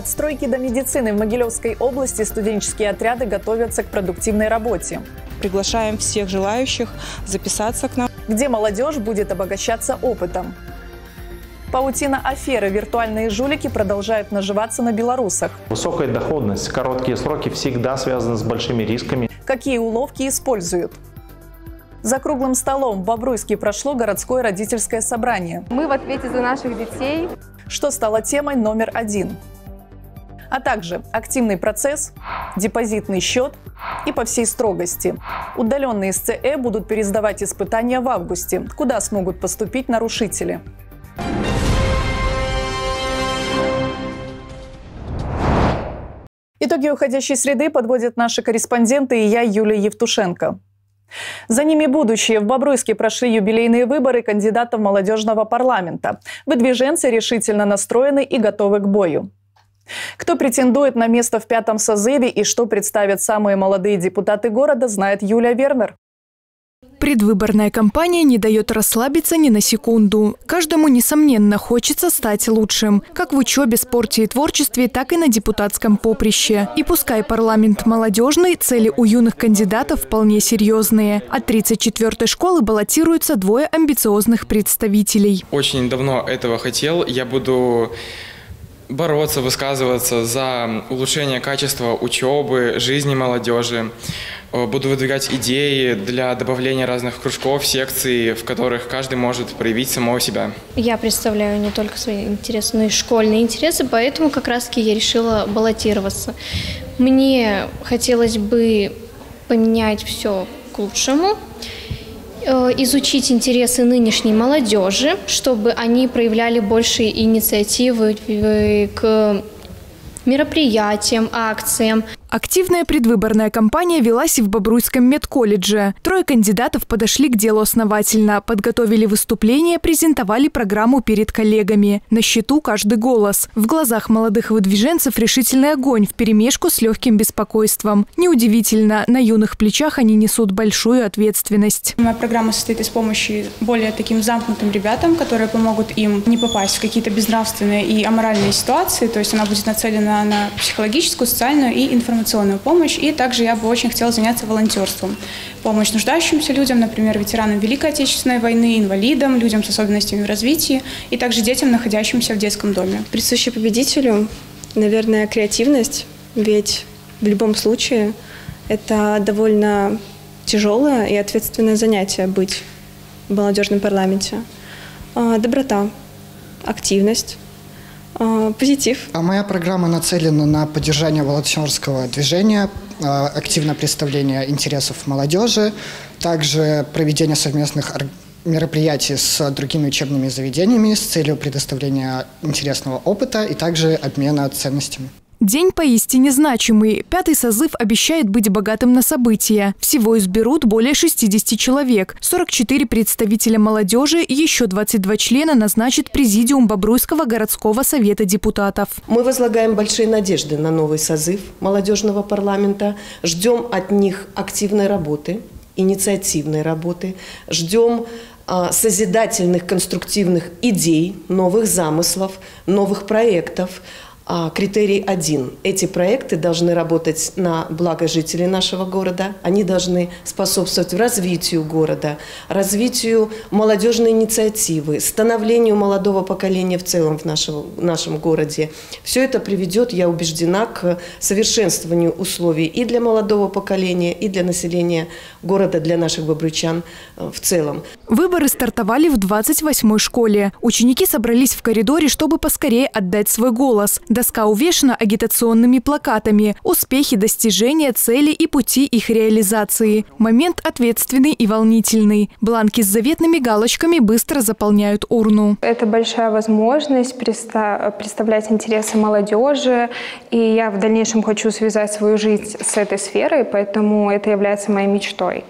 От стройки до медицины в Могилевской области студенческие отряды готовятся к продуктивной работе. Приглашаем всех желающих записаться к нам. Где молодежь будет обогащаться опытом. Паутина аферы «Виртуальные жулики» продолжают наживаться на белорусах. Высокая доходность, короткие сроки всегда связаны с большими рисками. Какие уловки используют? За круглым столом в Бобруйске прошло городское родительское собрание. Мы в ответе за наших детей. Что стало темой номер один? А также активный процесс, депозитный счет и по всей строгости. Удаленные СЦЭ будут пересдавать испытания в августе, куда смогут поступить нарушители. Итоги уходящей среды подводят наши корреспонденты и я, Юлия Евтушенко. За ними будущее. В Бобруйске прошли юбилейные выборы кандидатов молодежного парламента. Выдвиженцы решительно настроены и готовы к бою. Кто претендует на место в пятом созыве и что представят самые молодые депутаты города, знает Юлия Вернер. Предвыборная кампания не дает расслабиться ни на секунду. Каждому, несомненно, хочется стать лучшим. Как в учебе, спорте и творчестве, так и на депутатском поприще. И пускай парламент молодежный, цели у юных кандидатов вполне серьезные. От 34-й школы баллотируются двое амбициозных представителей. Очень давно этого хотел. Я буду бороться, высказываться за улучшение качества учебы, жизни молодежи. Э, буду выдвигать идеи для добавления разных кружков, секций, в которых каждый может проявить самого себя. Я представляю не только свои интересы, но и школьные интересы, поэтому как раз-таки я решила баллотироваться. Мне хотелось бы поменять все к лучшему, изучить интересы нынешней молодежи, чтобы они проявляли больше инициативы к мероприятиям, акциям. Активная предвыборная кампания велась и в Бобруйском медколледже. Трое кандидатов подошли к делу основательно, подготовили выступление, презентовали программу перед коллегами. На счету каждый голос. В глазах молодых выдвиженцев решительный огонь в перемешку с легким беспокойством. Неудивительно, на юных плечах они несут большую ответственность. Моя программа состоит из помощи более таким замкнутым ребятам, которые помогут им не попасть в какие-то безнравственные и аморальные ситуации. То есть она будет нацелена на психологическую, социальную и информационную информационную помощь. И также я бы очень хотела заняться волонтерством. Помощь нуждающимся людям, например, ветеранам Великой Отечественной войны, инвалидам, людям с особенностями в развитии и также детям, находящимся в детском доме. Присуща победителю, наверное, креативность, ведь в любом случае это довольно тяжелое и ответственное занятие быть в молодежном парламенте. А, доброта, активность, позитив. А моя программа нацелена на поддержание волонтерского движения, а, активное представление интересов молодежи, также проведение совместных мероприятий с другими учебными заведениями с целью предоставления интересного опыта и также обмена ценностями. День поистине значимый. Пятый созыв обещает быть богатым на события. Всего изберут более 60 человек. 44 представителя молодежи и еще 22 члена назначит Президиум Бобруйского городского совета депутатов. Мы возлагаем большие надежды на новый созыв молодежного парламента. Ждем от них активной работы, инициативной работы. Ждем а, созидательных, конструктивных идей, новых замыслов, новых проектов – критерий один. Эти проекты должны работать на благо жителей нашего города, они должны способствовать развитию города, развитию молодежной инициативы, становлению молодого поколения в целом в нашем, в нашем городе. Все это приведет, я убеждена, к совершенствованию условий и для молодого поколения, и для населения города, для наших бобручан э, в целом. Выборы стартовали в 28-й школе. Ученики собрались в коридоре, чтобы поскорее отдать свой голос. Доска увешана агитационными плакатами. Успехи, достижения, цели и пути их реализации. Момент ответственный и волнительный. Бланки с заветными галочками быстро заполняют урну. Это большая возможность представлять интересы молодежи. И я в дальнейшем хочу связать свою жизнь с этой сферой, поэтому это является моей мечтой.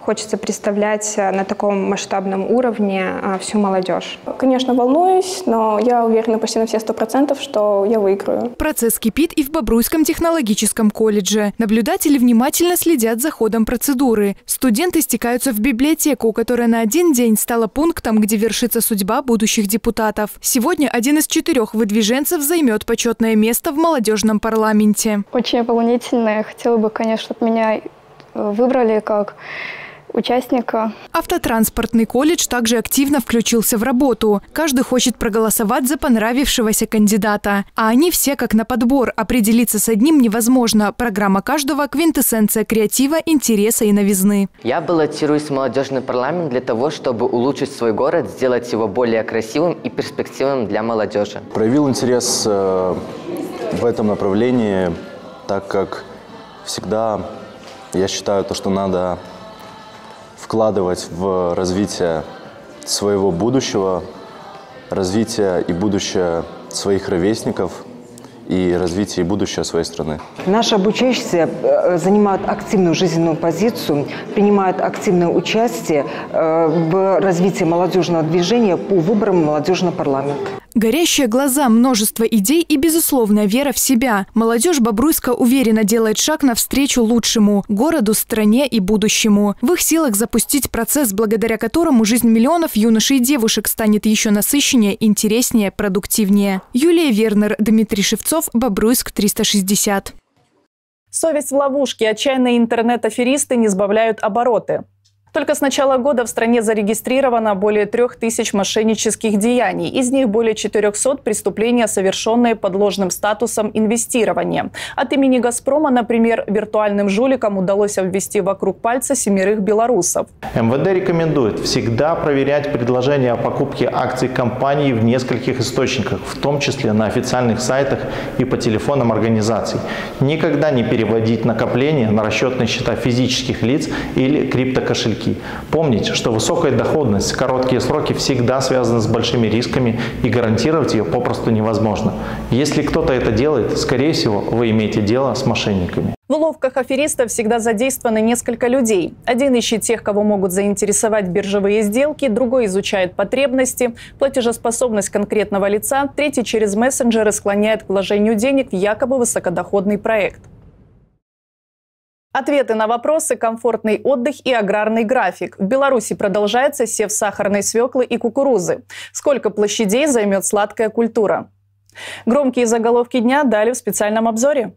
Хочется представлять на таком масштабном уровне всю молодежь. Конечно, волнуюсь, но я уверена почти на все сто процентов, что я выиграю. Процесс кипит и в Бобруйском технологическом колледже. Наблюдатели внимательно следят за ходом процедуры. Студенты стекаются в библиотеку, которая на один день стала пунктом, где вершится судьба будущих депутатов. Сегодня один из четырех выдвиженцев займет почетное место в молодежном парламенте. Очень волнительно. Я хотела бы, конечно, чтобы меня э, выбрали как участника. Автотранспортный колледж также активно включился в работу. Каждый хочет проголосовать за понравившегося кандидата. А они все как на подбор. Определиться с одним невозможно. Программа каждого – квинтэссенция креатива, интереса и новизны. Я баллотируюсь в молодежный парламент для того, чтобы улучшить свой город, сделать его более красивым и перспективным для молодежи. Проявил интерес э, в этом направлении, так как всегда я считаю то, что надо вкладывать в развитие своего будущего, развитие и будущее своих ровесников и развитие и будущее своей страны. Наши обучающиеся э, занимают активную жизненную позицию, принимают активное участие э, в развитии молодежного движения по выборам молодежного парламента. Горящие глаза, множество идей и безусловная вера в себя. Молодежь Бобруйска уверенно делает шаг навстречу лучшему – городу, стране и будущему. В их силах запустить процесс, благодаря которому жизнь миллионов юношей и девушек станет еще насыщеннее, интереснее, продуктивнее. Юлия Вернер, Дмитрий Шевцов, Бобруйск, 360. Совесть в ловушке. Отчаянные интернет-аферисты не сбавляют обороты. Только с начала года в стране зарегистрировано более трех тысяч мошеннических деяний. Из них более 400 преступления, совершенные под ложным статусом инвестирования. От имени «Газпрома», например, виртуальным жуликам удалось обвести вокруг пальца семерых белорусов. МВД рекомендует всегда проверять предложения о покупке акций компании в нескольких источниках, в том числе на официальных сайтах и по телефонам организаций. Никогда не переводить накопления на расчетные счета физических лиц или криптокошельки рынки. Помните, что высокая доходность, короткие сроки всегда связаны с большими рисками и гарантировать ее попросту невозможно. Если кто-то это делает, скорее всего, вы имеете дело с мошенниками. В уловках аферистов всегда задействованы несколько людей. Один ищет тех, кого могут заинтересовать биржевые сделки, другой изучает потребности, платежеспособность конкретного лица, третий через мессенджеры склоняет к вложению денег в якобы высокодоходный проект. Ответы на вопросы, комфортный отдых и аграрный график. В Беларуси продолжается сев сахарной свеклы и кукурузы. Сколько площадей займет сладкая культура? Громкие заголовки дня дали в специальном обзоре.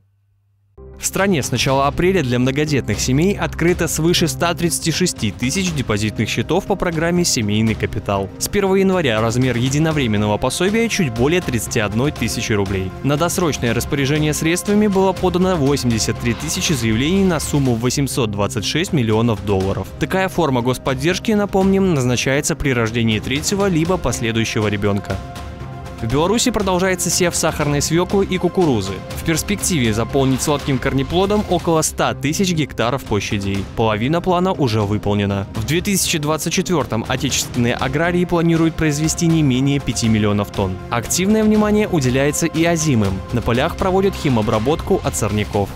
В стране с начала апреля для многодетных семей открыто свыше 136 тысяч депозитных счетов по программе «Семейный капитал». С 1 января размер единовременного пособия чуть более 31 тысячи рублей. На досрочное распоряжение средствами было подано 83 тысячи заявлений на сумму 826 миллионов долларов. Такая форма господдержки, напомним, назначается при рождении третьего либо последующего ребенка. В Беларуси продолжается сев сахарной свеклы и кукурузы. В перспективе заполнить сладким корнеплодом около 100 тысяч гектаров площадей. Половина плана уже выполнена. В 2024-м отечественные аграрии планируют произвести не менее 5 миллионов тонн. Активное внимание уделяется и озимым. На полях проводят химобработку от сорняков.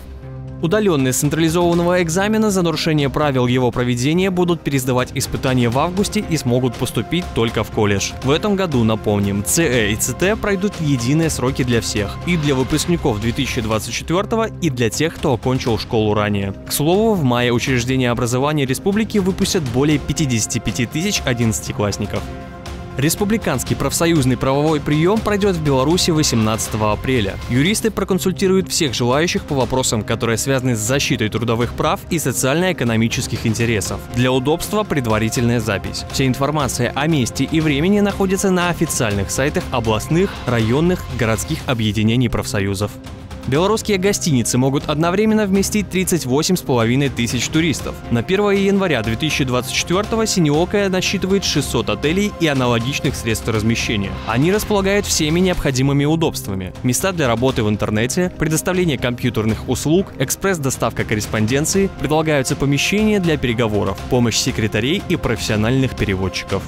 Удаленные с централизованного экзамена за нарушение правил его проведения будут пересдавать испытания в августе и смогут поступить только в колледж. В этом году, напомним, ЦЭ и ЦТ пройдут в единые сроки для всех. И для выпускников 2024 и для тех, кто окончил школу ранее. К слову, в мае учреждения образования республики выпустят более 55 тысяч одиннадцатиклассников. Республиканский профсоюзный правовой прием пройдет в Беларуси 18 апреля. Юристы проконсультируют всех желающих по вопросам, которые связаны с защитой трудовых прав и социально-экономических интересов. Для удобства предварительная запись. Вся информация о месте и времени находится на официальных сайтах областных, районных, городских объединений профсоюзов. Белорусские гостиницы могут одновременно вместить 38,5 тысяч туристов. На 1 января 2024 Синеокая насчитывает 600 отелей и аналогичных средств размещения. Они располагают всеми необходимыми удобствами. Места для работы в интернете, предоставление компьютерных услуг, экспресс-доставка корреспонденции, предлагаются помещения для переговоров, помощь секретарей и профессиональных переводчиков.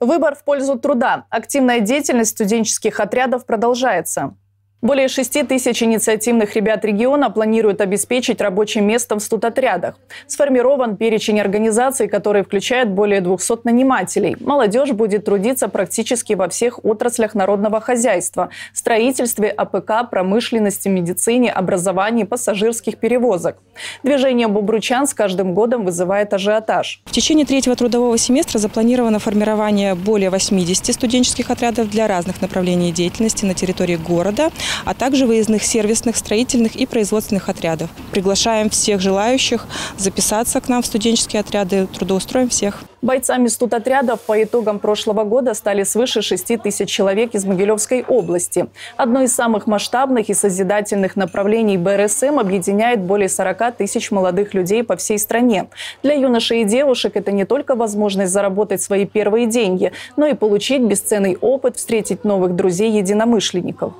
Выбор в пользу труда. Активная деятельность студенческих отрядов продолжается. Более 6 тысяч инициативных ребят региона планируют обеспечить рабочим местом в студотрядах. Сформирован перечень организаций, которые включают более 200 нанимателей. Молодежь будет трудиться практически во всех отраслях народного хозяйства – строительстве, АПК, промышленности, медицине, образовании, пассажирских перевозок. Движение «Бубручан» с каждым годом вызывает ажиотаж. В течение третьего трудового семестра запланировано формирование более 80 студенческих отрядов для разных направлений деятельности на территории города – а также выездных сервисных, строительных и производственных отрядов. Приглашаем всех желающих записаться к нам в студенческие отряды, трудоустроим всех. Бойцами студотрядов по итогам прошлого года стали свыше 6 тысяч человек из Могилевской области. Одно из самых масштабных и созидательных направлений БРСМ объединяет более 40 тысяч молодых людей по всей стране. Для юношей и девушек это не только возможность заработать свои первые деньги, но и получить бесценный опыт, встретить новых друзей-единомышленников.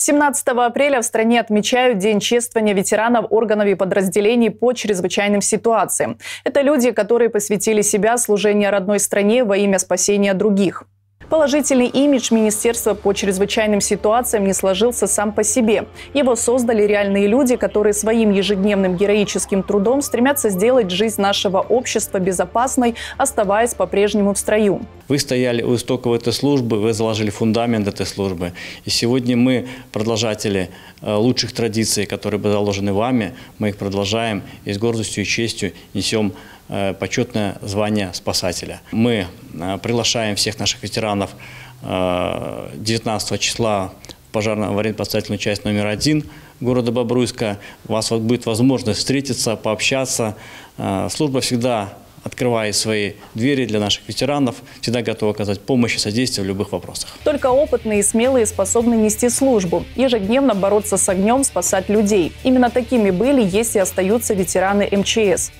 17 апреля в стране отмечают День чествования ветеранов органов и подразделений по чрезвычайным ситуациям. Это люди, которые посвятили себя служению родной стране во имя спасения других. Положительный имидж Министерства по чрезвычайным ситуациям не сложился сам по себе. Его создали реальные люди, которые своим ежедневным героическим трудом стремятся сделать жизнь нашего общества безопасной, оставаясь по-прежнему в строю. Вы стояли у истоков этой службы, вы заложили фундамент этой службы. И сегодня мы, продолжатели э, лучших традиций, которые были заложены вами, мы их продолжаем и с гордостью и честью несем почетное звание спасателя. Мы э, приглашаем всех наших ветеранов 19 э, числа пожарно-аварийно-спасательную часть номер один города Бобруйска. У вас будет возможность встретиться, пообщаться. Служба всегда открывает свои двери для наших ветеранов, всегда готова оказать помощь и содействие в любых вопросах. Только опытные и смелые способны нести службу, ежедневно бороться с огнем, спасать людей. Именно такими были, есть и остаются ветераны МЧС.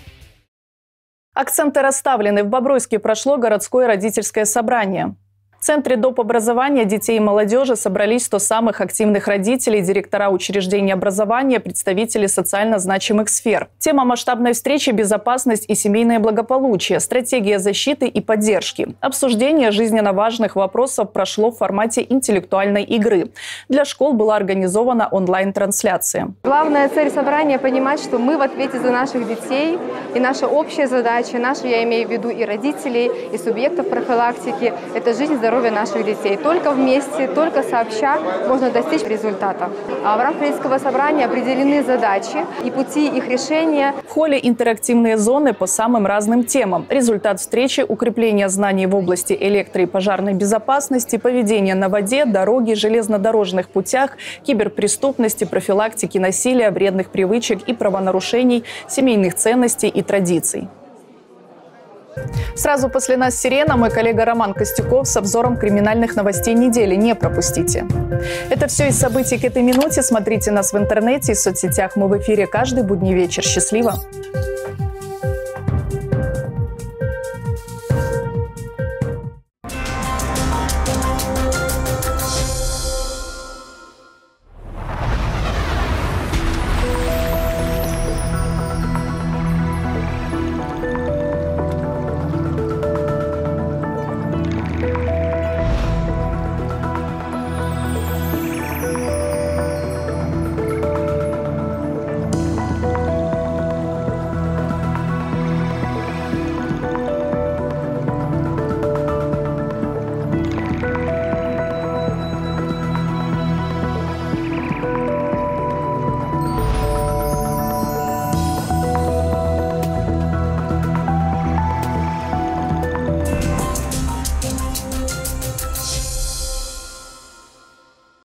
Акценты расставлены. В Бобруйске прошло городское родительское собрание. В Центре доп. образования детей и молодежи собрались 100 самых активных родителей, директора учреждений образования, представители социально значимых сфер. Тема масштабной встречи – безопасность и семейное благополучие, стратегия защиты и поддержки. Обсуждение жизненно важных вопросов прошло в формате интеллектуальной игры. Для школ была организована онлайн-трансляция. Главная цель собрания – понимать, что мы в ответе за наших детей, и наша общая задача, наша, я имею в виду и родителей, и субъектов профилактики – это жизнь здоровья наших детей. Только вместе, только сообща можно достичь результата. А в рамках родительского собрания определены задачи и пути их решения. В холле интерактивные зоны по самым разным темам. Результат встречи – укрепление знаний в области электро- и пожарной безопасности, поведения на воде, дороги, железнодорожных путях, киберпреступности, профилактики насилия, вредных привычек и правонарушений, семейных ценностей и традиций. Сразу после нас «Сирена» мой коллега Роман Костюков с обзором криминальных новостей недели. Не пропустите. Это все из событий к этой минуте. Смотрите нас в интернете и соцсетях. Мы в эфире каждый будний вечер. Счастливо!